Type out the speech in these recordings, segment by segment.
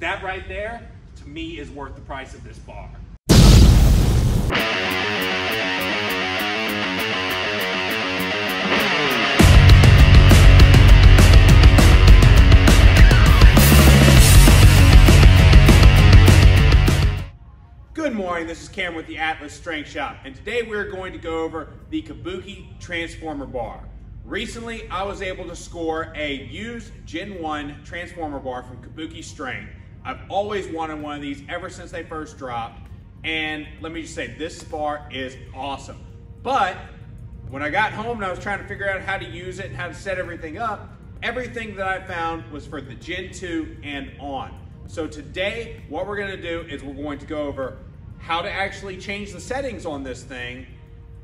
That right there, to me, is worth the price of this bar. Good morning, this is Cameron with the Atlas Strength Shop, and today we're going to go over the Kabuki Transformer Bar. Recently, I was able to score a used Gen 1 Transformer Bar from Kabuki Strength. I've always wanted one of these ever since they first dropped, and let me just say, this bar is awesome. But when I got home and I was trying to figure out how to use it and how to set everything up, everything that I found was for the Gen 2 and on. So today, what we're gonna do is we're going to go over how to actually change the settings on this thing,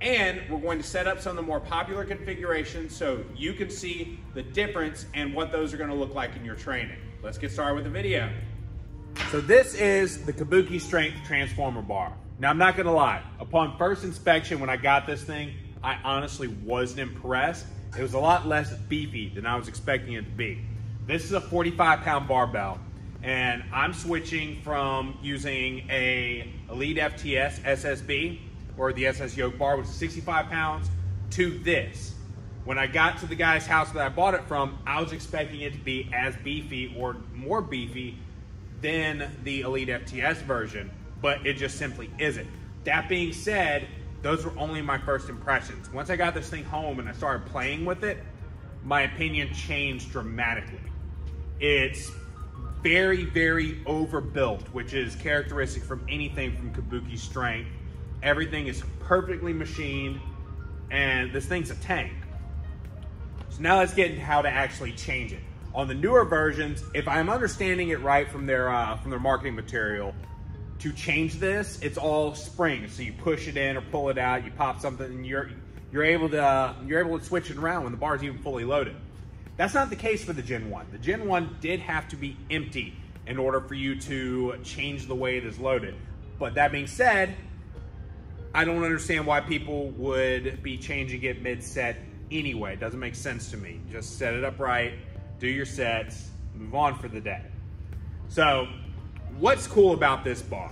and we're going to set up some of the more popular configurations so you can see the difference and what those are gonna look like in your training. Let's get started with the video. So this is the Kabuki Strength Transformer Bar. Now I'm not gonna lie, upon first inspection when I got this thing, I honestly wasn't impressed. It was a lot less beefy than I was expecting it to be. This is a 45 pound barbell and I'm switching from using a Elite FTS SSB or the SS yoke bar, which is 65 pounds, to this. When I got to the guy's house that I bought it from, I was expecting it to be as beefy or more beefy than the Elite FTS version, but it just simply isn't. That being said, those were only my first impressions. Once I got this thing home and I started playing with it, my opinion changed dramatically. It's very, very overbuilt, which is characteristic from anything from Kabuki Strength. Everything is perfectly machined, and this thing's a tank. So now let's get into how to actually change it. On the newer versions, if I'm understanding it right from their uh, from their marketing material, to change this, it's all springs. So you push it in or pull it out, you pop something, and you're you're able to you're able to switch it around when the bar is even fully loaded. That's not the case for the Gen 1. The Gen 1 did have to be empty in order for you to change the way it is loaded. But that being said, I don't understand why people would be changing it mid-set anyway. It doesn't make sense to me. Just set it up right, do your sets, move on for the day. So what's cool about this bar?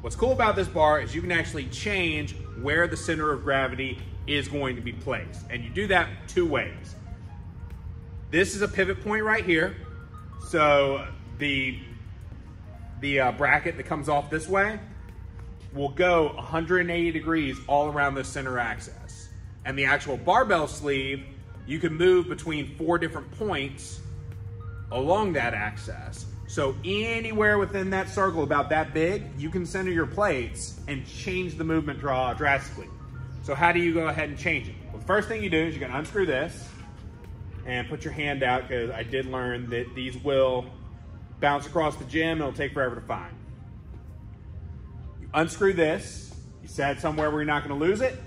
What's cool about this bar is you can actually change where the center of gravity is going to be placed. And you do that two ways. This is a pivot point right here. So the, the uh, bracket that comes off this way will go 180 degrees all around the center axis. And the actual barbell sleeve, you can move between four different points along that axis. So anywhere within that circle about that big, you can center your plates and change the movement draw drastically. So how do you go ahead and change it? Well, the first thing you do is you're gonna unscrew this and put your hand out because I did learn that these will bounce across the gym and it'll take forever to find. You unscrew this, you set it somewhere where you're not gonna lose it,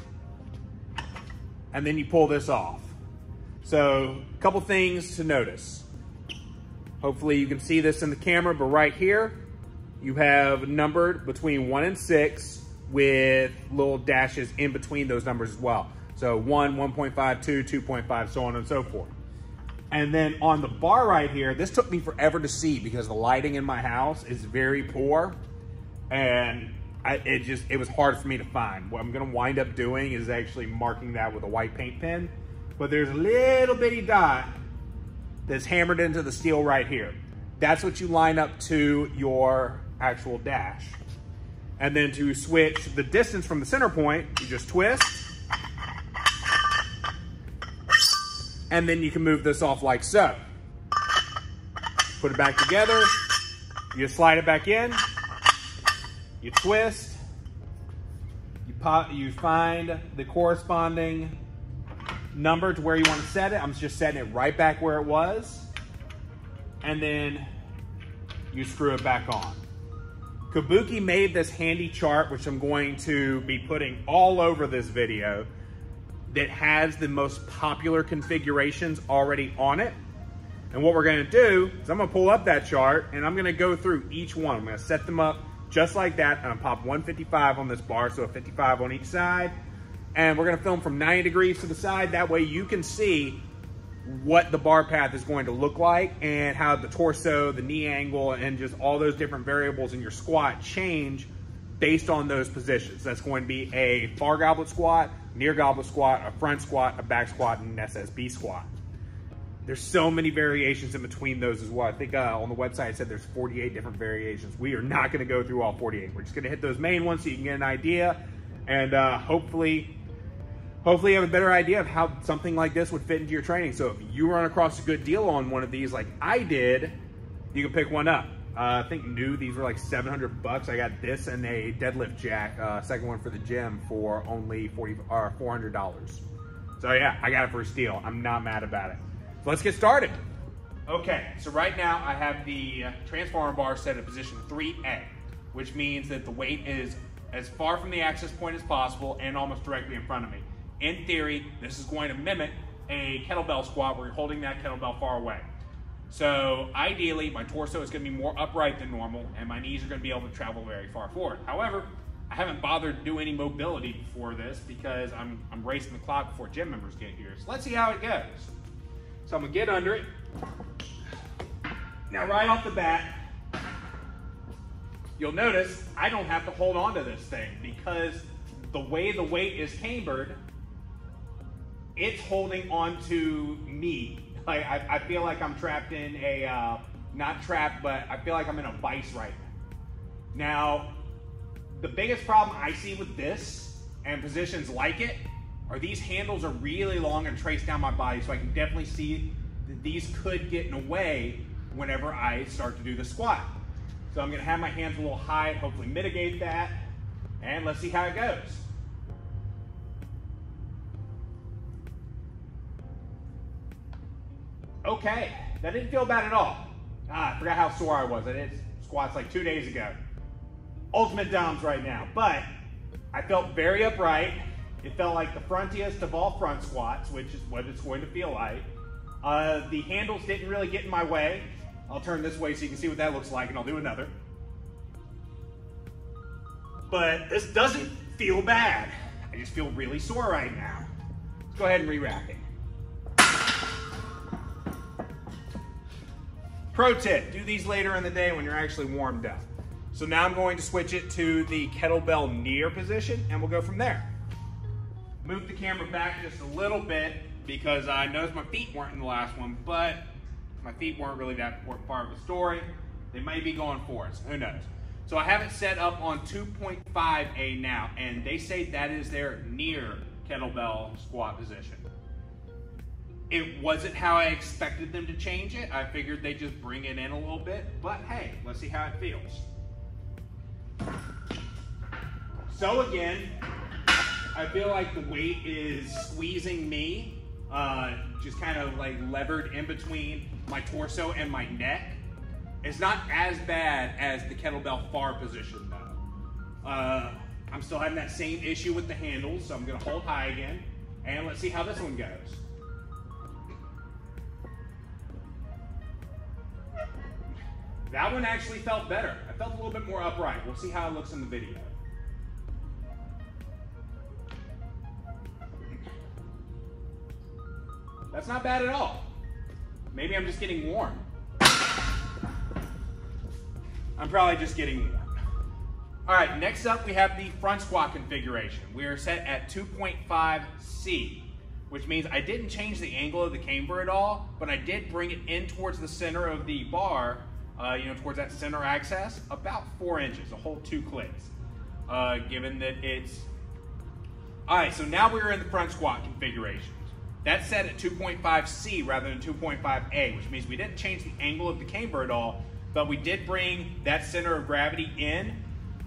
and then you pull this off. So a couple things to notice. Hopefully you can see this in the camera, but right here, you have numbered between one and six with little dashes in between those numbers as well. So 1, 1.5, 2, 2.5, so on and so forth. And then on the bar right here, this took me forever to see because the lighting in my house is very poor. And I, it just, it was hard for me to find. What I'm gonna wind up doing is actually marking that with a white paint pen. But there's a little bitty dot that's hammered into the steel right here. That's what you line up to your actual dash. And then to switch the distance from the center point, you just twist. And then you can move this off like so. Put it back together. You slide it back in. You twist. You, pop, you find the corresponding number to where you want to set it. I'm just setting it right back where it was. And then you screw it back on. Kabuki made this handy chart, which I'm going to be putting all over this video, that has the most popular configurations already on it. And what we're gonna do is I'm gonna pull up that chart and I'm gonna go through each one. I'm gonna set them up just like that and I'll pop 155 on this bar, so a 55 on each side. And we're gonna film from 90 degrees to the side. That way you can see what the bar path is going to look like and how the torso, the knee angle, and just all those different variables in your squat change based on those positions. That's going to be a far goblet squat, near goblet squat, a front squat, a back squat, and an SSB squat. There's so many variations in between those as well. I think uh, on the website it said there's 48 different variations. We are not going to go through all 48. We're just going to hit those main ones so you can get an idea, and uh, hopefully, hopefully you have a better idea of how something like this would fit into your training. So if you run across a good deal on one of these, like I did, you can pick one up. Uh, I think new, these were like 700 bucks. I got this and a deadlift jack, uh, second one for the gym for only 40 or $400. So yeah, I got it for a steal. I'm not mad about it. So let's get started. Okay, so right now I have the uh, transformer bar set at position 3A, which means that the weight is as far from the axis point as possible and almost directly in front of me. In theory, this is going to mimic a kettlebell squat where you're holding that kettlebell far away. So ideally, my torso is going to be more upright than normal, and my knees are going to be able to travel very far forward. However, I haven't bothered to do any mobility before this because I'm, I'm racing the clock before gym members get here. So let's see how it goes. So I'm gonna get under it. Now right off the bat, you'll notice I don't have to hold on to this thing because the way the weight is cambered, it's holding on to me. Like I, I feel like I'm trapped in a, uh, not trapped, but I feel like I'm in a vice right now. Now, the biggest problem I see with this and positions like it are these handles are really long and traced down my body, so I can definitely see that these could get in the way whenever I start to do the squat. So I'm gonna have my hands a little high, hopefully mitigate that, and let's see how it goes. Okay, that didn't feel bad at all. Ah, I forgot how sore I was. I did squats like two days ago. Ultimate DOMs right now, but I felt very upright. It felt like the frontiest of all front squats, which is what it's going to feel like. Uh, the handles didn't really get in my way. I'll turn this way so you can see what that looks like, and I'll do another. But this doesn't feel bad. I just feel really sore right now. Let's go ahead and re-rack it. Pro tip, do these later in the day when you're actually warmed up. So now I'm going to switch it to the kettlebell near position, and we'll go from there. Move the camera back just a little bit because I noticed my feet weren't in the last one, but my feet weren't really that part of the story. They may be going for us, who knows. So I have it set up on 2.5A now, and they say that is their near kettlebell squat position. It wasn't how I expected them to change it. I figured they'd just bring it in a little bit, but hey, let's see how it feels. So again, I feel like the weight is squeezing me, uh, just kind of like levered in between my torso and my neck. It's not as bad as the kettlebell far position though. Uh, I'm still having that same issue with the handles, so I'm gonna hold high again, and let's see how this one goes. That one actually felt better. I felt a little bit more upright. We'll see how it looks in the video. That's not bad at all. Maybe I'm just getting warm. I'm probably just getting warm. All right, next up we have the front squat configuration. We are set at 2.5C, which means I didn't change the angle of the camber at all, but I did bring it in towards the center of the bar, uh, you know, towards that center axis, about four inches, a whole two clicks, uh, given that it's... All right, so now we're in the front squat configuration. That's set at 2.5C rather than 2.5A, which means we didn't change the angle of the camber at all, but we did bring that center of gravity in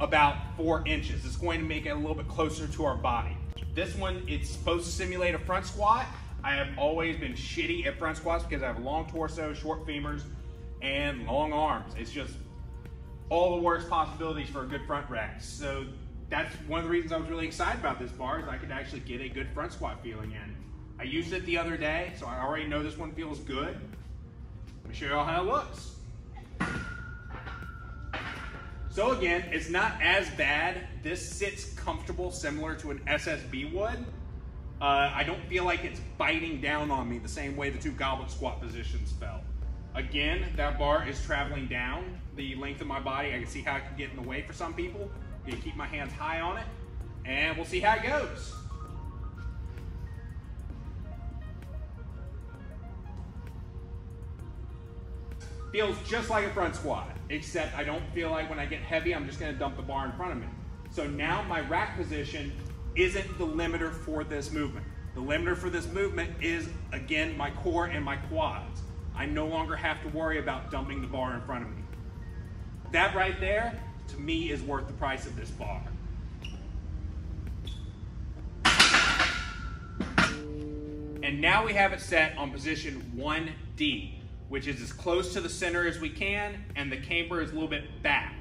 about four inches. It's going to make it a little bit closer to our body. This one, it's supposed to simulate a front squat. I have always been shitty at front squats because I have a long torso, short femurs, and long arms. It's just all the worst possibilities for a good front rack. So that's one of the reasons I was really excited about this bar is I could actually get a good front squat feeling in. I used it the other day, so I already know this one feels good. Let me show you all how it looks. So again, it's not as bad. This sits comfortable, similar to an SSB would. Uh, I don't feel like it's biting down on me the same way the two goblet squat positions felt. Again, that bar is traveling down the length of my body. I can see how it can get in the way for some people. I'm gonna keep my hands high on it, and we'll see how it goes. Feels just like a front squat, except I don't feel like when I get heavy, I'm just gonna dump the bar in front of me. So now my rack position isn't the limiter for this movement. The limiter for this movement is, again, my core and my quads. I no longer have to worry about dumping the bar in front of me. That right there, to me, is worth the price of this bar. And now we have it set on position 1D, which is as close to the center as we can, and the camber is a little bit back.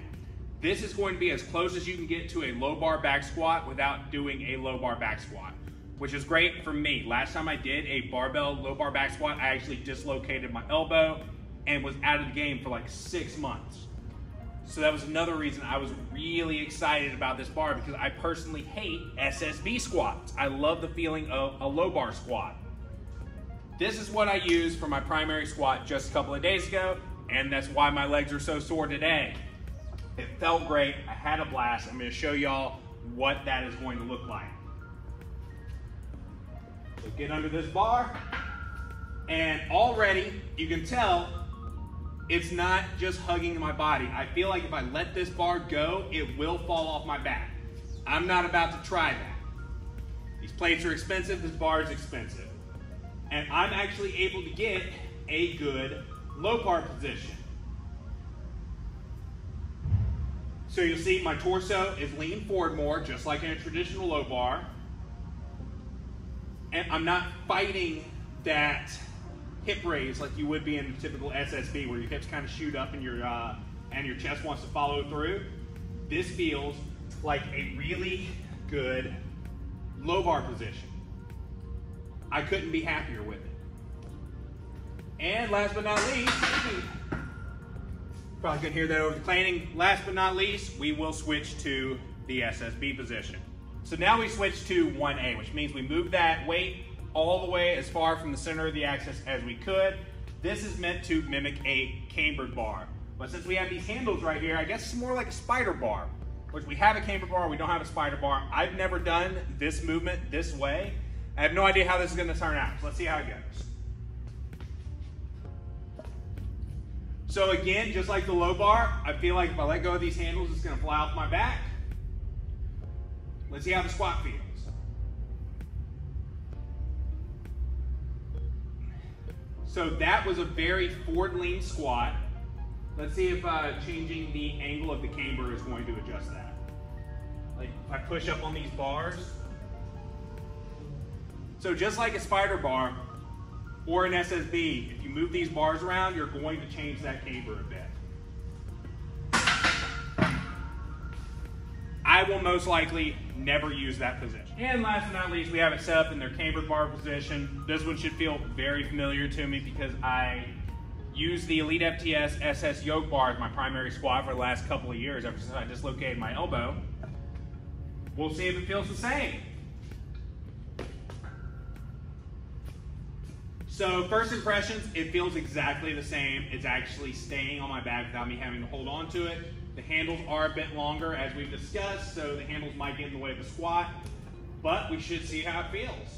This is going to be as close as you can get to a low bar back squat without doing a low bar back squat, which is great for me. Last time I did a barbell low bar back squat, I actually dislocated my elbow and was out of the game for like six months. So that was another reason I was really excited about this bar because I personally hate SSB squats. I love the feeling of a low bar squat. This is what I used for my primary squat just a couple of days ago, and that's why my legs are so sore today. It felt great, I had a blast. I'm gonna show y'all what that is going to look like. So get under this bar, and already you can tell it's not just hugging my body. I feel like if I let this bar go, it will fall off my back. I'm not about to try that. These plates are expensive, this bar is expensive. And I'm actually able to get a good low bar position. So you'll see my torso is leaning forward more, just like in a traditional low bar. And I'm not fighting that hip raise like you would be in a typical SSB where your hips kind of shoot up and your, uh, and your chest wants to follow through. This feels like a really good low bar position. I couldn't be happier with it. And last but not least, probably couldn't hear that over the cleaning. Last but not least, we will switch to the SSB position. So now we switch to 1A, which means we move that weight all the way as far from the center of the axis as we could. This is meant to mimic a cambered bar. But since we have these handles right here, I guess it's more like a spider bar, which we have a camber bar, we don't have a spider bar. I've never done this movement this way. I have no idea how this is gonna turn out. So let's see how it goes. So again, just like the low bar, I feel like if I let go of these handles, it's gonna fly off my back. Let's see how the squat feels. So that was a very forward lean squat. Let's see if uh, changing the angle of the camber is going to adjust that. Like if I push up on these bars. So just like a spider bar or an SSB, if you move these bars around, you're going to change that camber a bit. I will most likely never use that position. And last but not least, we have it set up in their camber bar position. This one should feel very familiar to me because I use the Elite FTS SS yoke bar as my primary squat for the last couple of years ever since I dislocated my elbow. We'll see if it feels the same. So first impressions, it feels exactly the same. It's actually staying on my back without me having to hold on to it. The handles are a bit longer as we've discussed, so the handles might get in the way of the squat, but we should see how it feels.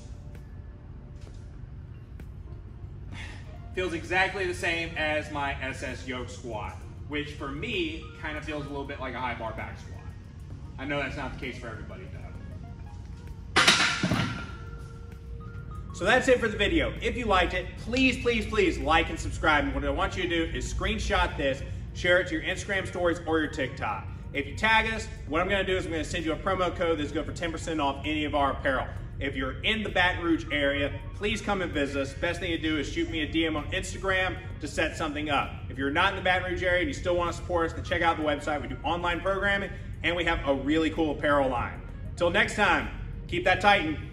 Feels exactly the same as my SS yoke squat, which for me kind of feels a little bit like a high bar back squat. I know that's not the case for everybody though. So that's it for the video. If you liked it, please, please, please like and subscribe. And what I want you to do is screenshot this share it to your Instagram stories or your TikTok. If you tag us, what I'm gonna do is I'm gonna send you a promo code that's good for 10% off any of our apparel. If you're in the Baton Rouge area, please come and visit us. Best thing to do is shoot me a DM on Instagram to set something up. If you're not in the Baton Rouge area and you still wanna support us, then check out the website. We do online programming and we have a really cool apparel line. Till next time, keep that Titan.